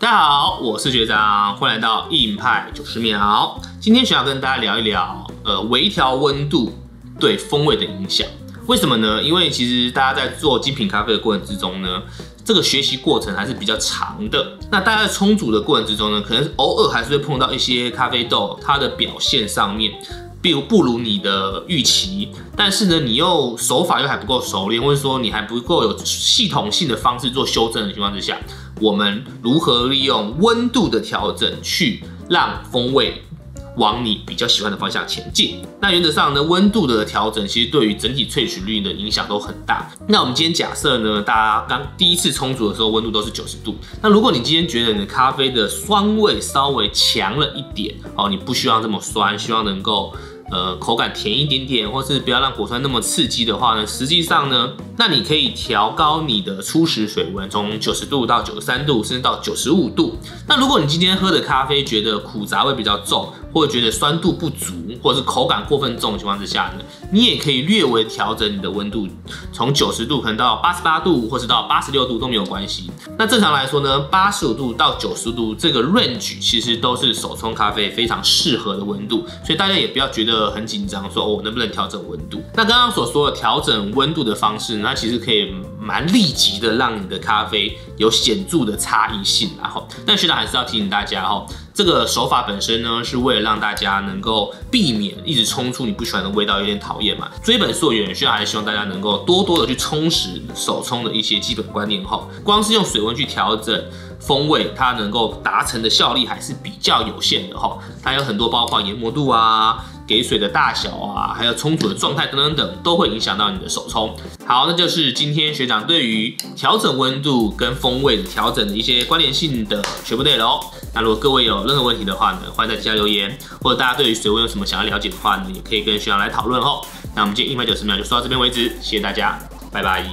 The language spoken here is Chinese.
大家好，我是学长，欢迎来到硬派九十秒。今天想要跟大家聊一聊，呃，微调温度对风味的影响。为什么呢？因为其实大家在做精品咖啡的过程之中呢，这个学习过程还是比较长的。那大家在冲煮的过程之中呢，可能偶尔还是会碰到一些咖啡豆它的表现上面。比如不如你的预期，但是呢，你又手法又还不够熟练，或者说你还不够有系统性的方式做修正的情况之下，我们如何利用温度的调整去让风味往你比较喜欢的方向前进？那原则上呢，温度的调整其实对于整体萃取率的影响都很大。那我们今天假设呢，大家刚第一次冲煮的时候温度都是九十度，那如果你今天觉得你的咖啡的酸味稍微强了一点哦，你不希望这么酸，希望能够。呃，口感甜一点点，或是不要让果酸那么刺激的话呢，实际上呢，那你可以调高你的初始水温，从九十度到九十三度，甚至到九十五度。那如果你今天喝的咖啡觉得苦杂味比较重，或者觉得酸度不足，或者是口感过分重的情况之下呢，你也可以略微调整你的温度，从九十度可能到八十八度，或是到八十六度都没有关系。那正常来说呢，八十五度到九十度这个 range 其实都是手冲咖啡非常适合的温度，所以大家也不要觉得很紧张，说哦能不能调整温度？那刚刚所说的调整温度的方式，那其实可以蛮立即的让你的咖啡有显著的差异性，然后，但学长还是要提醒大家哦。这个手法本身呢，是为了让大家能够避免一直冲出你不喜欢的味道，有点讨厌嘛。追本溯源，需要还是希望大家能够多多的去充实手冲的一些基本观念后，光是用水温去调整风味，它能够达成的效力还是比较有限的哈。它有很多包括研磨度啊。给水的大小啊，还有冲煮的状态等等等，都会影响到你的手冲。好，那就是今天学长对于调整温度跟风味的调整的一些关联性的全部内容。那如果各位有任何问题的话呢，欢迎在底下留言，或者大家对于水温有什么想要了解的话呢，也可以跟学长来讨论哦。那我们今天一百九十秒就说到这边为止，谢谢大家，拜拜。